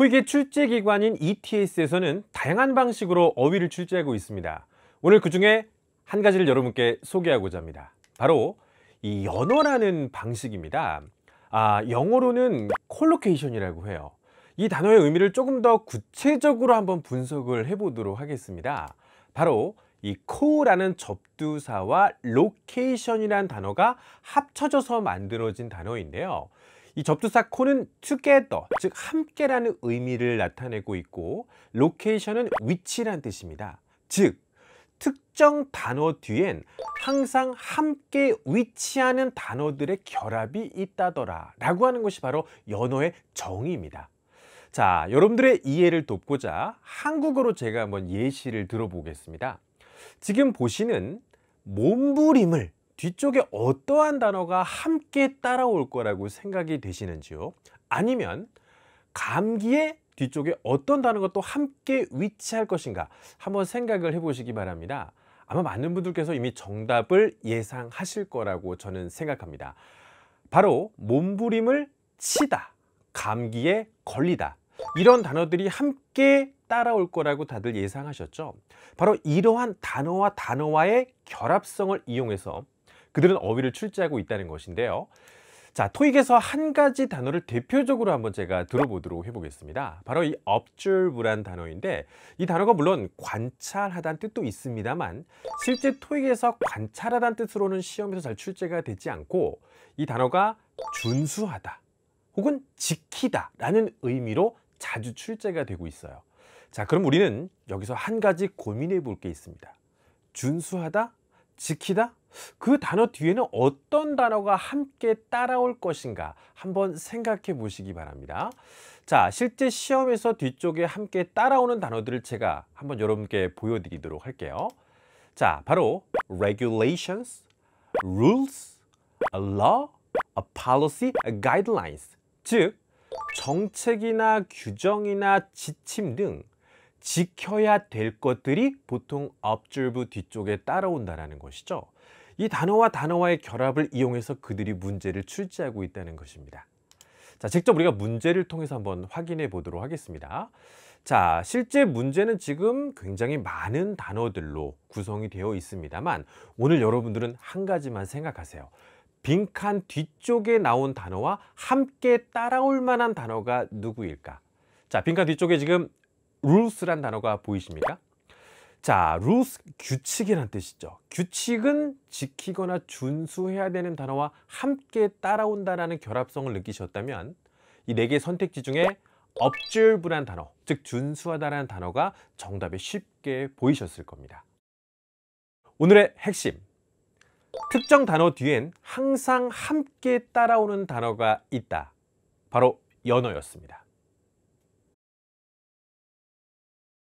토익의 출제 기관인 ETS에서는 다양한 방식으로 어휘를 출제하고 있습니다. 오늘 그 중에 한 가지를 여러분께 소개하고자 합니다. 바로 이 연어라는 방식입니다. 아, 영어로는 collocation이라고 해요. 이 단어의 의미를 조금 더 구체적으로 한번 분석을 해보도록 하겠습니다. 바로 이 co라는 접두사와 location이라는 단어가 합쳐져서 만들어진 단어인데요. 이 접두사 co는 together, 즉 함께라는 의미를 나타내고 있고 location은 위치란 뜻입니다. 즉 특정 단어 뒤엔 항상 함께 위치하는 단어들의 결합이 있다더라 라고 하는 것이 바로 연어의 정의입니다. 자, 여러분들의 이해를 돕고자 한국어로 제가 한번 예시를 들어보겠습니다. 지금 보시는 몸부림을 뒤쪽에 어떠한 단어가 함께 따라올 거라고 생각이 되시는지요? 아니면 감기에 뒤쪽에 어떤 단어가 또 함께 위치할 것인가 한번 생각을 해보시기 바랍니다. 아마 많은 분들께서 이미 정답을 예상하실 거라고 저는 생각합니다. 바로 몸부림을 치다, 감기에 걸리다 이런 단어들이 함께 따라올 거라고 다들 예상하셨죠? 바로 이러한 단어와 단어와의 결합성을 이용해서 그들은 어휘를 출제하고 있다는 것인데요. 자, 토익에서 한 가지 단어를 대표적으로 한번 제가 들어보도록 해보겠습니다. 바로 이 observe란 단어인데 이 단어가 물론 관찰하다는 뜻도 있습니다만 실제 토익에서 관찰하다는 뜻으로는 시험에서 잘 출제가 되지 않고 이 단어가 준수하다 혹은 지키다 라는 의미로 자주 출제가 되고 있어요. 자, 그럼 우리는 여기서 한 가지 고민해 볼 게 있습니다. 준수하다? 지키다? 그 단어 뒤에는 어떤 단어가 함께 따라올 것인가 한번 생각해 보시기 바랍니다. 자, 실제 시험에서 뒤쪽에 함께 따라오는 단어들을 제가 한번 여러분께 보여드리도록 할게요. 자, 바로 regulations, rules, a law, a policy, a guidelines. 즉, 정책이나 규정이나 지침 등 지켜야 될 것들이 보통 observe 뒤쪽에 따라온다는 것이죠. 이 단어와 단어와의 결합을 이용해서 그들이 문제를 출제하고 있다는 것입니다. 자, 직접 우리가 문제를 통해서 한번 확인해 보도록 하겠습니다. 자, 실제 문제는 지금 굉장히 많은 단어들로 구성이 되어 있습니다만 오늘 여러분들은 한 가지만 생각하세요. 빈칸 뒤쪽에 나온 단어와 함께 따라올 만한 단어가 누구일까? 자, 빈칸 뒤쪽에 지금 rules란 단어가 보이십니까? 자, rules 규칙이란 뜻이죠. 규칙은 지키거나 준수해야 되는 단어와 함께 따라온다라는 결합성을 느끼셨다면 이 네 개의 선택지 중에 observe란 단어, 즉 준수하다라는 단어가 정답에 쉽게 보이셨을 겁니다. 오늘의 핵심. 특정 단어 뒤엔 항상 함께 따라오는 단어가 있다. 바로 연어였습니다.